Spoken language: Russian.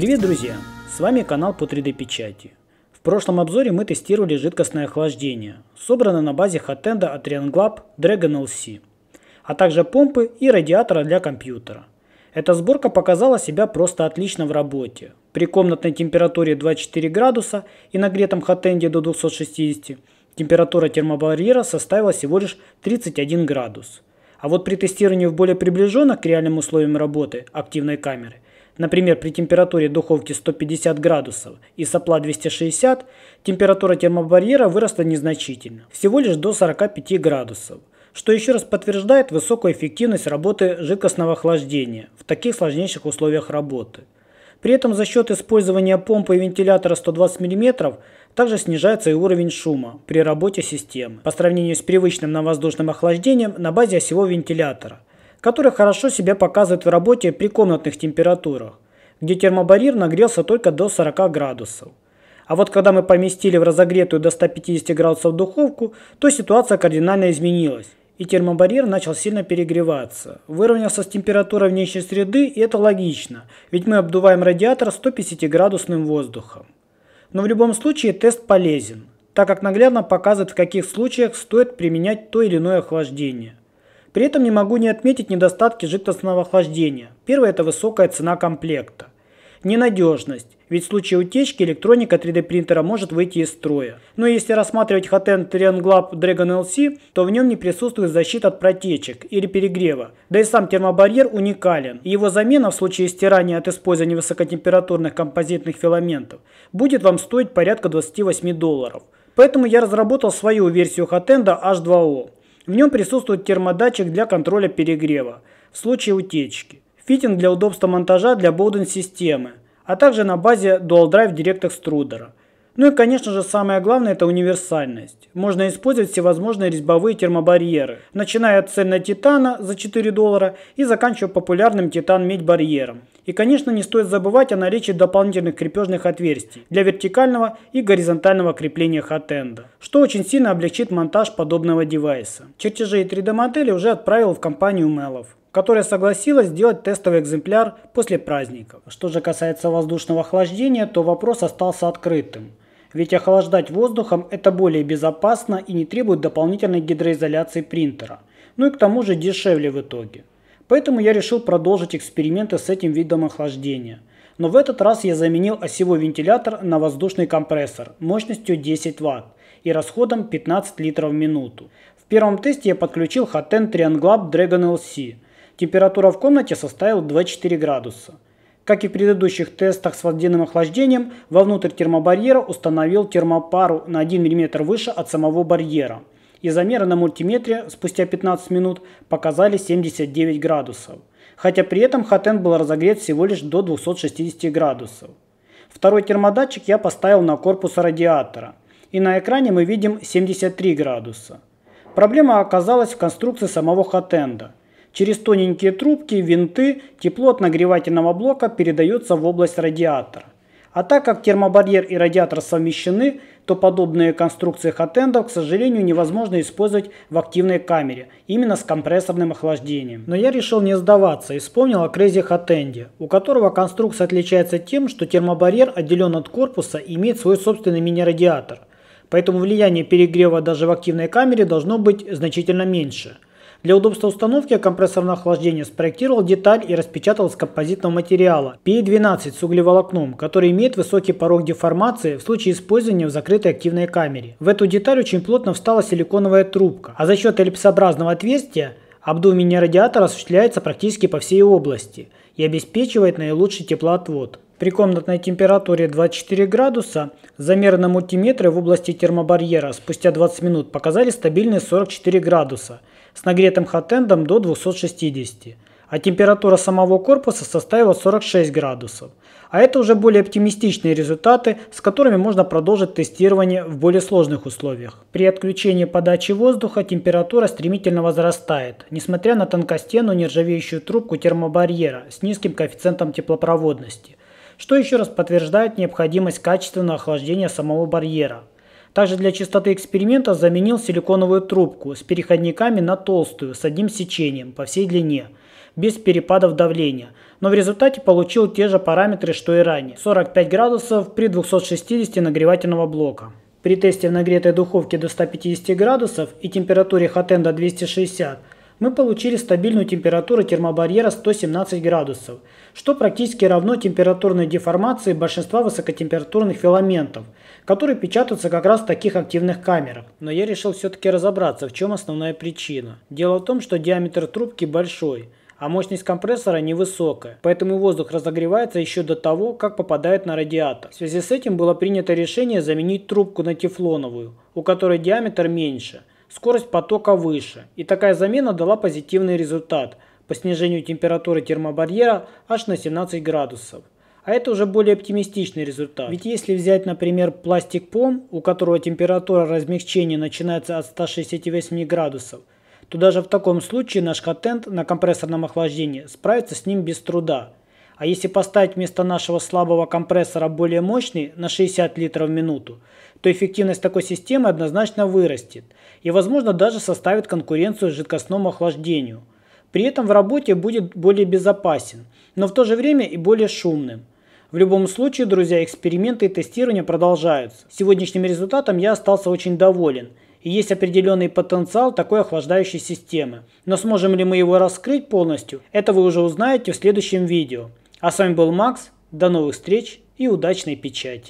Привет, друзья! С вами канал по 3D печати. В прошлом обзоре мы тестировали жидкостное охлаждение, собранное на базе Hotenda от Trianglab Dragon LC, а также помпы и радиатора для компьютера. Эта сборка показала себя просто отлично в работе. При комнатной температуре 24 градуса и нагретом Hotend до 260 температура термобарьера составила всего лишь 31 градус. А вот при тестировании в более приближенных к реальным условиям работы активной камеры – Например, при температуре духовки 150 градусов и сопла 260, температура термобарьера выросла незначительно, всего лишь до 45 градусов, что еще раз подтверждает высокую эффективность работы жидкостного охлаждения в таких сложнейших условиях работы. При этом за счет использования помпы и вентилятора 120 мм также снижается и уровень шума при работе системы по сравнению с привычным на воздушным охлаждением на базе осевого вентилятора – который хорошо себя показывает в работе при комнатных температурах, где термобарьер нагрелся только до 40 градусов. А вот когда мы поместили в разогретую до 150 градусов духовку, то ситуация кардинально изменилась, и термобарьер начал сильно перегреваться. Выровнялся с температурой внешней среды, и это логично, ведь мы обдуваем радиатор 150 градусным воздухом. Но в любом случае тест полезен, так как наглядно показывает в каких случаях стоит применять то или иное охлаждение. При этом не могу не отметить недостатки жидкостного охлаждения. Первое – это высокая цена комплекта. Ненадежность, ведь в случае утечки электроника 3D принтера может выйти из строя. Но если рассматривать Hotend Trianglab Dragon LC, то в нем не присутствует защита от протечек или перегрева. Да и сам термобарьер уникален, его замена в случае стирания от использования высокотемпературных композитных филаментов будет вам стоить порядка 28 долларов. Поэтому я разработал свою версию Hotenda H2O. В нем присутствует термодатчик для контроля перегрева в случае утечки, фитинг для удобства монтажа для Bowden-системы, а также на базе Dual Drive Direct Extruder. Ну и конечно же самое главное это универсальность. Можно использовать всевозможные резьбовые термобарьеры, начиная от цельно-титана за 4 доллара и заканчивая популярным титан-медь барьером. И конечно не стоит забывать о наличии дополнительных крепежных отверстий для вертикального и горизонтального крепления хатенда, что очень сильно облегчит монтаж подобного девайса. Чертежи и 3D модели уже отправил в компанию Melov которая согласилась сделать тестовый экземпляр после праздников. Что же касается воздушного охлаждения, то вопрос остался открытым. Ведь охлаждать воздухом это более безопасно и не требует дополнительной гидроизоляции принтера. Ну и к тому же дешевле в итоге. Поэтому я решил продолжить эксперименты с этим видом охлаждения. Но в этот раз я заменил осевой вентилятор на воздушный компрессор мощностью 10 Вт и расходом 15 литров в минуту. В первом тесте я подключил Hotend Trianglab Dragon LC. Температура в комнате составила 24 градуса. Как и в предыдущих тестах с водяным охлаждением, вовнутрь термобарьера установил термопару на 1 мм выше от самого барьера – и замеры на мультиметре спустя 15 минут показали 79 градусов, хотя при этом хатен был разогрет всего лишь до 260 градусов. Второй термодатчик я поставил на корпус радиатора, и на экране мы видим 73 градуса. Проблема оказалась в конструкции самого хатенда. Через тоненькие трубки, винты, тепло от нагревательного блока передается в область радиатора. А так как термобарьер и радиатор совмещены, то подобные конструкции хатендов, к сожалению, невозможно использовать в активной камере, именно с компрессорным охлаждением. Но я решил не сдаваться и вспомнил о Crazy Hotend, у которого конструкция отличается тем, что термобарьер отделен от корпуса и имеет свой собственный мини-радиатор. Поэтому влияние перегрева даже в активной камере должно быть значительно меньше – для удобства установки компрессорного охлаждения спроектировал деталь и распечатал из композитного материала PE12 с углеволокном, который имеет высокий порог деформации в случае использования в закрытой активной камере. В эту деталь очень плотно встала силиконовая трубка, а за счет эллипсообразного отверстия обдув мини-радиатора осуществляется практически по всей области и обеспечивает наилучший теплоотвод. При комнатной температуре 24 градуса замеры на мультиметре в области термобарьера спустя 20 минут показали стабильные 44 градуса – с нагретым хатендом до 260, а температура самого корпуса составила 46 градусов. А это уже более оптимистичные результаты, с которыми можно продолжить тестирование в более сложных условиях. При отключении подачи воздуха температура стремительно возрастает, несмотря на тонкостенную нержавеющую трубку термобарьера с низким коэффициентом теплопроводности, что еще раз подтверждает необходимость качественного охлаждения самого барьера. Также для чистоты эксперимента заменил силиконовую трубку с переходниками на толстую с одним сечением по всей длине. без перепадов давления, но в результате получил те же параметры, что и ранее. 45 градусов при 260 нагревательного блока. При тесте в нагретой духовке до 150 градусов и температуре Hotenda 260 мы получили стабильную температуру термобарьера 117 градусов, что практически равно температурной деформации большинства высокотемпературных филаментов, которые печатаются как раз в таких активных камерах. Но я решил все-таки разобраться, в чем основная причина. Дело в том, что диаметр трубки большой – а мощность компрессора невысокая, поэтому воздух разогревается еще до того, как попадает на радиатор. В связи с этим было принято решение заменить трубку на тефлоновую, у которой диаметр меньше, скорость потока выше, и такая замена дала позитивный результат по снижению температуры термобарьера аж на 17 градусов. А это уже более оптимистичный результат. Ведь если взять, например, пластик пом, у которого температура размягчения начинается от 168 градусов, то даже в таком случае наш хатенд на компрессорном охлаждении справится с ним без труда. А если поставить вместо нашего слабого компрессора более мощный на 60 литров в минуту, то эффективность такой системы однозначно вырастет и возможно даже составит конкуренцию жидкостному охлаждению. При этом в работе будет более безопасен, но в то же время и более шумным. В любом случае, друзья, эксперименты и тестирование продолжаются. Сегодняшним результатом я остался очень доволен – и есть определенный потенциал такой охлаждающей системы. Но сможем ли мы его раскрыть полностью, это вы уже узнаете в следующем видео. А с вами был Макс, до новых встреч и удачной печати.